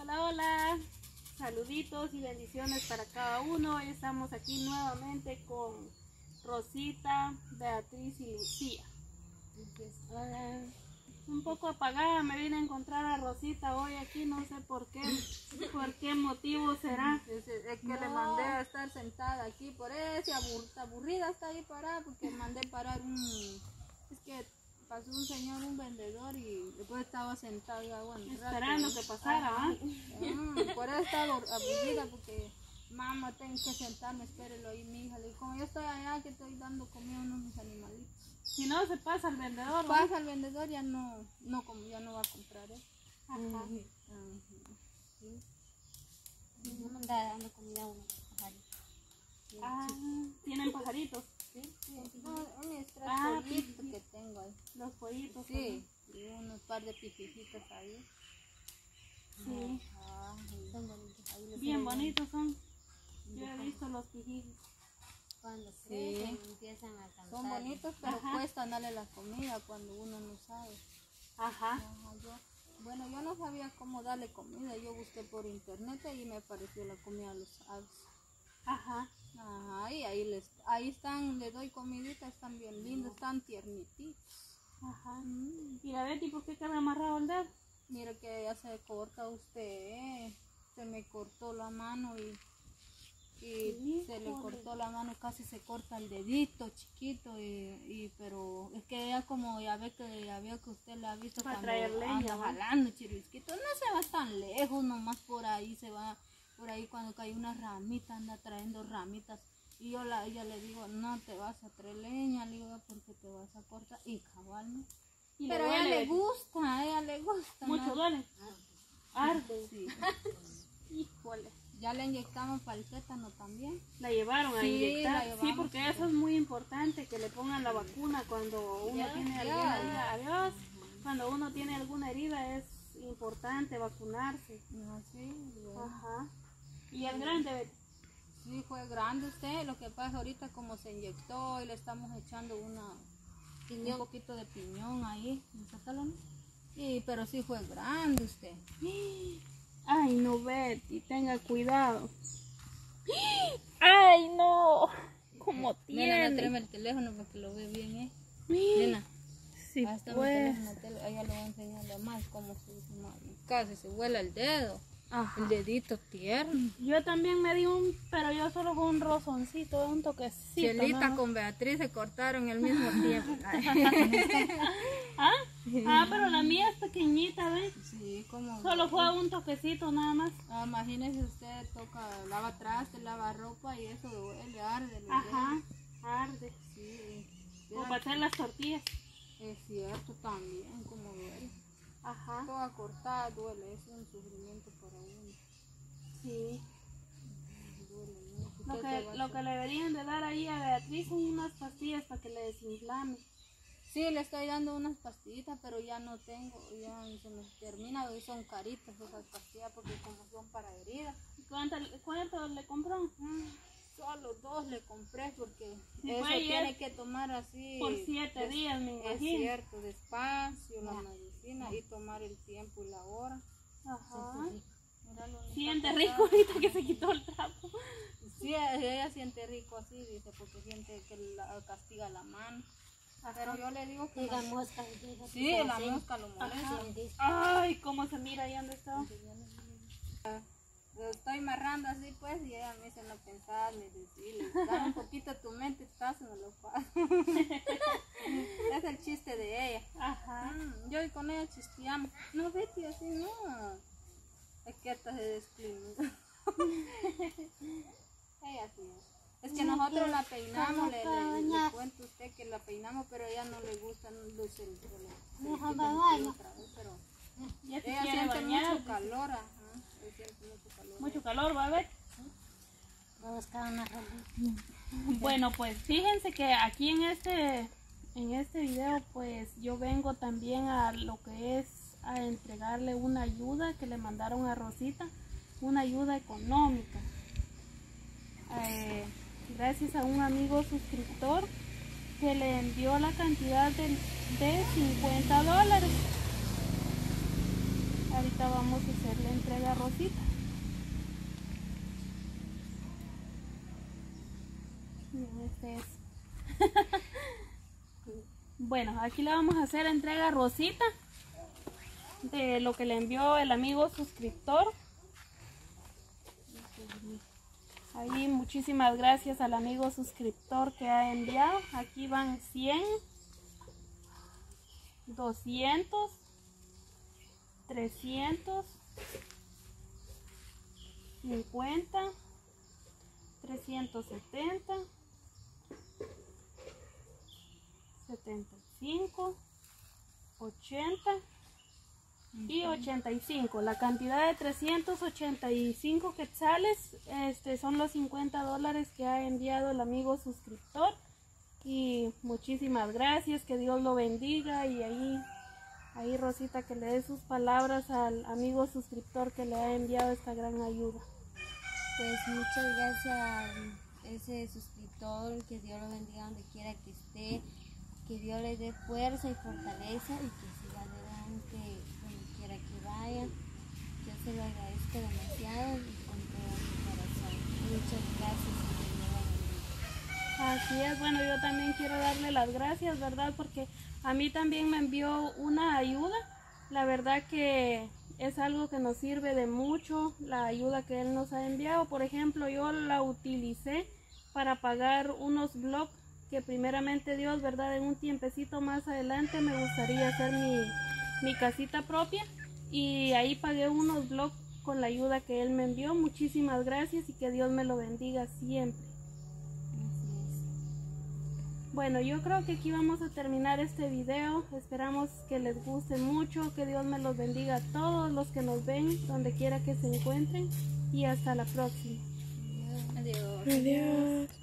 Hola, hola. Saluditos y bendiciones para cada uno. Hoy estamos aquí nuevamente con Rosita, Beatriz y Lucía. Un poco apagada me vine a encontrar a Rosita hoy aquí, no sé por qué, por qué motivo será. Es, es que le mandé a estar sentada aquí, por eso abur- aburrida está ahí parada, porque mandé parar un... Es que pasó un señor, un vendedor, y después estaba sentado. Esperando que pasara, ¿ah? Mm, por eso estaba abur- aburrida, porque mamá, tengo que sentarme, espérelo ahí, mi hija. Le digo, como yo estoy allá, que estoy dando comida a unos animalitos. Si no se pasa el vendedor, ¿va? Pasa el vendedor, ya no, no, ya no va a comprar, ¿eh? Ajá. Ujú. No me dando comida a uno pajarito. Ah, tienen pajaritos, Sí, sí, no, unos tres Ah, pollitos que tengo ahí. los pollitos. Sí, y unos par de pijijitos ahí. Sí, Ah, y Son bonitos. Ahí los bien bonitos son. Yo he visto los pijijis. Cuando Sí. crecen empiezan a cantar. son bonitos, pero Ajá. cuesta darle la comida cuando uno no sabe. Ajá. Ajá, yo- bueno, yo no sabía cómo darle comida. Yo busqué por internet y me apareció la comida a los aves. Ajá. Ajá, y ahí, les, ahí están, le doy comidita, están bien lindos, están tiernititos. Ajá. Mm. Y la Betty, ¿por qué carga amarrado el dedo? Mira que ya se corta usted, ¿eh? se me cortó la mano y, y se le cortó la mano, casi se corta el dedito chiquito, y, y- pero es que ella como ya ve que ya veo que usted la ha visto Para anda jalando chirisquito, no se va tan lejos, nomás por ahí se va, por ahí cuando cae una ramita anda trayendo ramitas. Y yo la, ella le digo, no te vas a traer leña, le digo, porque te vas a cortar. Y cabal, ¿no? Y Pero a ella le gusta, a ella le gusta. Mucho ¿no? duele. Arde. Sí. Híjole. Ya le inyectamos para el tétano también. La llevaron a Sí, inyectar. la sí, porque eso es muy importante, que le pongan la vacuna cuando uno Ya, tiene ya. alguna herida. Adiós. Cuando uno tiene alguna herida es importante vacunarse. No, sí, bueno. Ajá. Y el grande. Sí, fue grande usted. Lo que pasa ahorita como se inyectó y le estamos echando una, un poquito de piñón ahí. Sí, pero sí fue grande usted. Ay, no, Betty, tenga cuidado. Ay, no. ¿Cómo Nena, no tiene? tráeme el teléfono para que lo vea bien, ¿eh? Mira, Nena, Sí, ahí está mi pues. teléfono, allá le voy a enseñar lo más cómo se casi se vuela el dedo. Ajá. El dedito tierno. Yo también me di un, pero yo solo con un rozoncito, un toquecito. Cielita nada más. con Beatriz se cortaron al mismo tiempo. ¿Ah? ah, pero la mía es pequeñita, ¿ves? sí, como... Solo fue un toquecito nada más. Ah, imagínese usted toca, lava traste, lava ropa y eso duele, arde. los Ajá, arde. Sí, Como para hacer las tortillas. es cierto también, como duele. Ajá, Toda cortada duele, es un sufrimiento para uno. sí. Duele mucho. Lo que, lo que le deberían de dar ahí a Beatriz son unas pastillas para que le desinflame. Sí, le estoy dando unas pastillitas, pero ya no tengo, ya se me termina y son caritas esas pastillas porque como son para heridas. ¿Cuánto, cuánto le compró? Mm, Solo dos le compré porque Sí, eso tiene es que tomar así. Por siete des- días, me Es imagino. cierto, despacio la medicina y tomar el tiempo y la hora. Ajá. Siente rico ahorita que se quitó el trapo. Sí, ella siente rico así, dice, porque siente que la, castiga la mano. Pero yo le digo que no. mosca. Sí, la mosca lo molesta. Ay, cómo se mira ahí donde está. Lo estoy amarrando así pues y ella me dice no pensar, dice, dame un poquito tu mente, estás me lo paso. es el chiste de ella. Ajá. Mm, yo y con ella chisteamos. No, Betty, así no. Es que hasta se desclinó. ella sí es. Que nosotros la peinamos, le, le- le cuento a usted que la peinamos, pero a ella no le gustan los el, el- el- el- el-. Ella siente mucho calor. Va a ver. Voy a buscar una rolita. Bueno, pues fíjense que aquí en este en este video pues yo vengo también a lo que es a entregarle una ayuda que le mandaron a Rosita, una ayuda económica. Eh, gracias a un amigo suscriptor que le envió la cantidad de, de 50 dólares. Ahorita vamos a hacer la entrega a Rosita. Bueno, aquí le vamos a hacer entrega Rosita de lo que le envió el amigo suscriptor. Ahí muchísimas gracias al amigo suscriptor que ha enviado. Aquí van 100, 200, 300, 50, 370, 75, 80 y 85. La cantidad de 385 quetzales este, son los 50 dólares que ha enviado el amigo suscriptor. Y muchísimas gracias, que Dios lo bendiga. Y ahí, ahí Rosita, que le dé sus palabras al amigo suscriptor que le ha enviado esta gran ayuda. Pues muchas gracias a ese suscriptor, que Dios lo bendiga donde quiera que esté, que Dios le dé fuerza y fortaleza y que siga adelante donde quiera que vaya. Yo se lo agradezco demasiado y con todo mi corazón. Muchas gracias. Así es, bueno, yo también quiero darle las gracias, ¿verdad? Porque a mí también me envió una ayuda. La verdad que es algo que nos sirve de mucho, la ayuda que él nos ha enviado. Por ejemplo, yo la utilicé para pagar unos blogs que primeramente Dios, ¿verdad? En un tiempecito más adelante me gustaría hacer mi, mi casita propia y ahí pagué unos blogs con la ayuda que él me envió. Muchísimas gracias y que Dios me lo bendiga siempre. Bueno, yo creo que aquí vamos a terminar este video. Esperamos que les guste mucho, que Dios me los bendiga a todos los que nos ven, donde quiera que se encuentren. Y hasta la próxima. Adiós. Adiós.